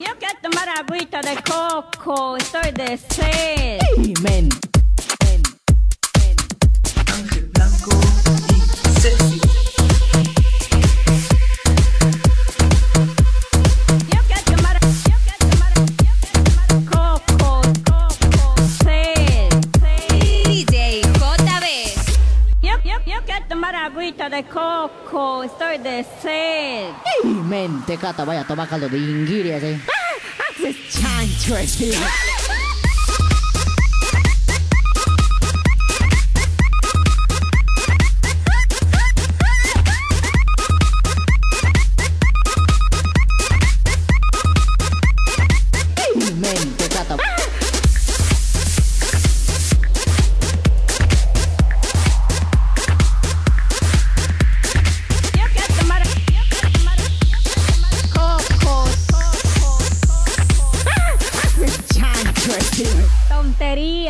Yo quiero tomar agüita de coco, estoy de sed. Men. Tomar agüita de coco, estoy de sed. Men, te cata, vaya a tomar caldo de inguiri ese. Haces chancho ese.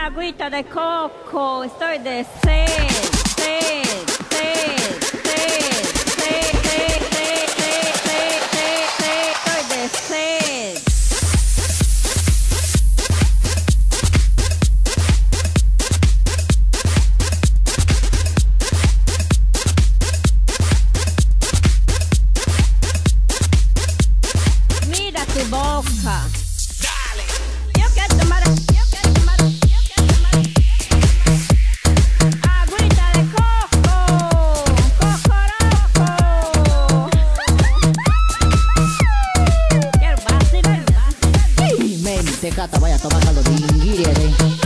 tomar agüita de coco, estoy de sed, sed, sed, estoy de. Mira tu boca. gata vaya tomando los dinguires.